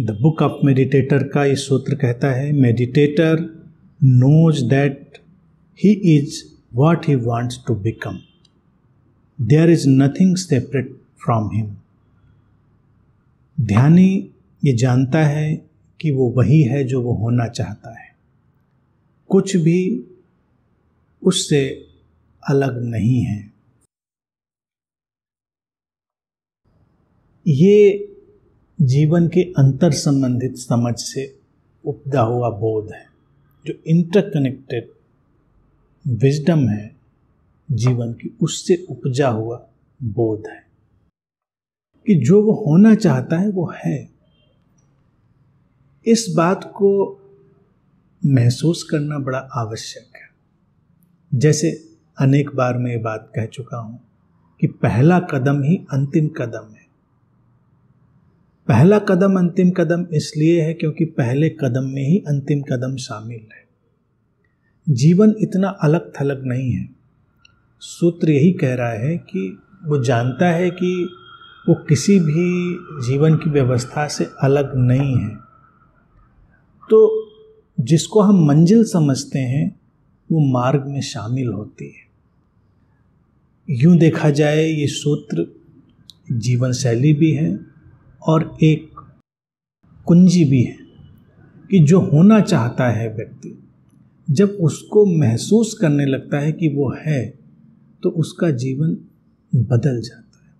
The book of meditator का ये सूत्र कहता है meditator knows that he is what he wants to become there is nothing separate from him ध्यानी ये जानता है कि वो वही है जो वो होना चाहता है। कुछ भी उससे अलग नहीं है। ये जीवन के अंतर संबंधित समझ से उपजा हुआ बोध है, जो इंटरकनेक्टेड विजडम है, जीवन की उससे उपजा हुआ बोध है। कि जो वो होना चाहता है वो है। इस बात को महसूस करना बड़ा आवश्यक है। जैसे अनेक बार मैं ये बात कह चुका हूँ कि पहला कदम ही अंतिम कदम है। पहला कदम अंतिम कदम इसलिए है क्योंकि पहले कदम में ही अंतिम कदम शामिल है। जीवन इतना अलग थलग नहीं है। सूत्र यही कह रहा है कि वो जानता है कि वो किसी भी जीवन की व्यवस्था से अलग नहीं है। तो जिसको हम मंजिल समझते हैं, वो मार्ग में शामिल होती है। यूँ देखा जाए, ये सूत्र जीवन शैली भी है और एक कुंजी भी है कि जो होना चाहता है व्यक्ति, जब उसको महसूस करने लगता है कि वो है तो उसका जीवन बदल जाता है।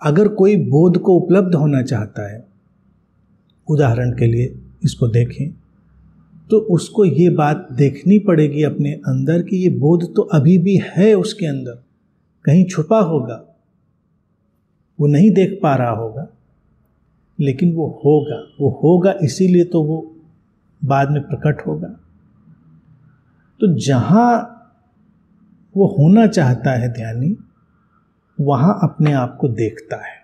अगर कोई बोध को उपलब्ध होना चाहता है, उदाहरण के लिए इसको देखें तो उसको ये बात देखनी पड़ेगी अपने अंदर कि ये बोध तो अभी भी है उसके अंदर, कहीं छुपा होगा, वो नहीं देख पा रहा होगा। लेकिन वो होगा। वो होगा, इसीलिए तो वो बाद में प्रकट होगा। तो जहाँ वो होना चाहता है ध्यानी, वहाँ अपने आप को देखता है।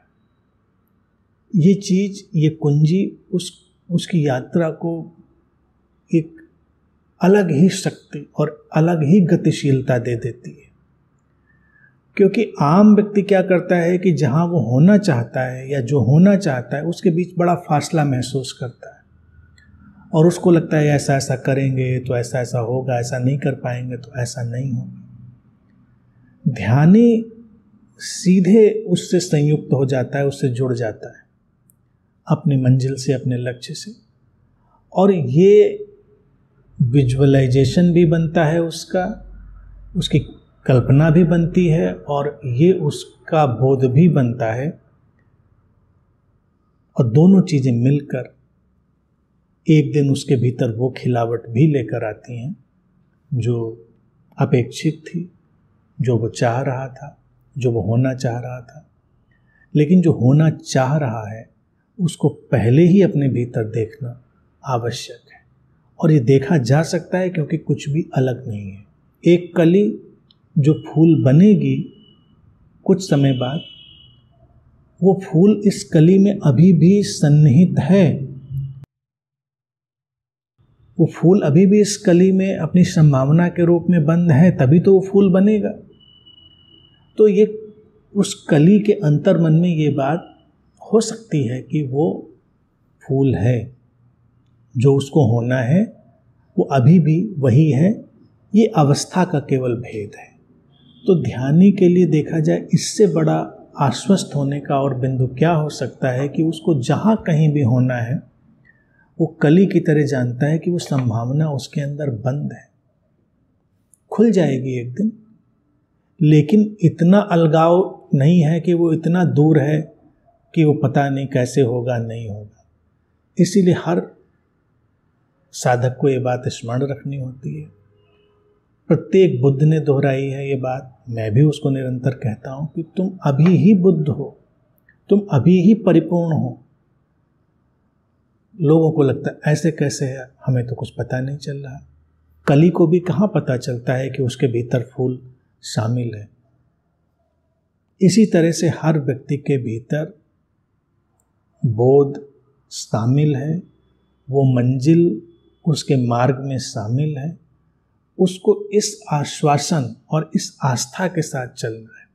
ये चीज़, ये कुंजी उस, उसकी यात्रा को एक अलग ही शक्ति और अलग ही गतिशीलता दे देती है। क्योंकि आम व्यक्ति क्या करता है कि जहाँ वो होना चाहता है या जो होना चाहता है, उसके बीच बड़ा फासला महसूस करता है। और उसको लगता है, ऐसा ऐसा करेंगे तो ऐसा ऐसा होगा, ऐसा नहीं कर पाएँगे तो ऐसा नहीं होगा। ध्यानी सीधे उससे संयुक्त हो जाता है, उससे जुड़ जाता है, अपनी मंजिल से, अपने लक्ष्य से। और ये विजुअलाइजेशन भी बनता है उसका, उसकी कल्पना भी बनती है और ये उसका बोध भी बनता है। और दोनों चीज़ें मिलकर एक दिन उसके भीतर वो खिलावट भी लेकर आती हैं, जो अपेक्षित थी, जो वो चाह रहा था, जो वो होना चाह रहा था। लेकिन जो होना चाह रहा है, उसको पहले ही अपने भीतर देखना आवश्यक है। और ये देखा जा सकता है क्योंकि कुछ भी अलग नहीं है। एक कली जो फूल बनेगी कुछ समय बाद, वो फूल इस कली में अभी भी सन्निहित है। वो फूल अभी भी इस कली में अपनी संभावना के रूप में बंद है, तभी तो वो फूल बनेगा। तो ये, उस कली के अंतर मन में ये बात हो सकती है कि वो फूल है। जो उसको होना है, वो अभी भी वही है, ये अवस्था का केवल भेद है। तो ध्यानी के लिए देखा जाए, इससे बड़ा आश्वस्त होने का और बिंदु क्या हो सकता है कि उसको जहाँ कहीं भी होना है, वो कली की तरह जानता है कि वो संभावना उसके अंदर बंद है। खुल जाएगी एक दिन, लेकिन इतना अलगाव नहीं है कि वो इतना दूर है कि वो पता नहीं कैसे होगा, नहीं होगा। इसीलिए हर साधक को ये बात स्मरण रखनी होती है। प्रत्येक बुद्ध ने दोहराई है ये बात। मैं भी उसको निरंतर कहता हूँ कि तुम अभी ही बुद्ध हो। तुम अभी ही परिपूर्ण हो। लोगों को लगता है, ऐसे कैसे है? हमें तो कुछ पता नहीं चल रहा। कली को भी कहाँ पता चलता है कि उसके भीतर फूल शामिल है? इसी तरह से हर व्यक्ति के भीतर बोध शामिल है। वो मंजिल उसके मार्ग में शामिल है। उसको इस आश्वासन और इस आस्था के साथ चलना है।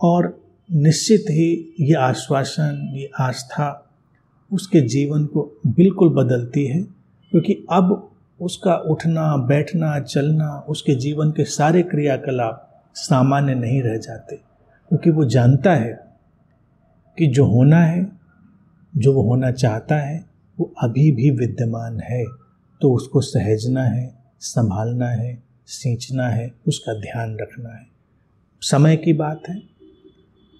और निश्चित ही ये आश्वासन, ये आस्था उसके जीवन को बिल्कुल बदलती है, क्योंकि अब उसका उठना, बैठना, चलना, उसके जीवन के सारे क्रियाकलाप सामान्य नहीं रह जाते, क्योंकि वो जानता है कि जो होना है, जो वो होना चाहता है, वो अभी भी विद्यमान है तो उसको सहेजना है संभालना है, सींचना है, उसका ध्यान रखना है। समय की बात है।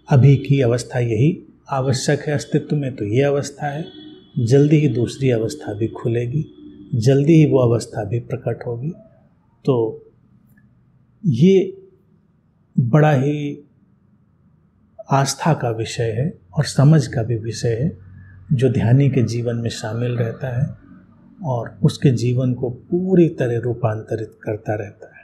अभी की अवस्था यही आवश्यक है अस्तित्व में तो ये अवस्था है। जल्दी ही दूसरी अवस्था भी खुलेगी, जल्दी ही वो अवस्था भी प्रकट होगी। तो ये बड़ा ही आस्था का विषय है और समझ का भी विषय है, जो ध्यानी के जीवन में शामिल रहता है। और उसके जीवन को पूरी तरह रूपांतरित करता रहता है।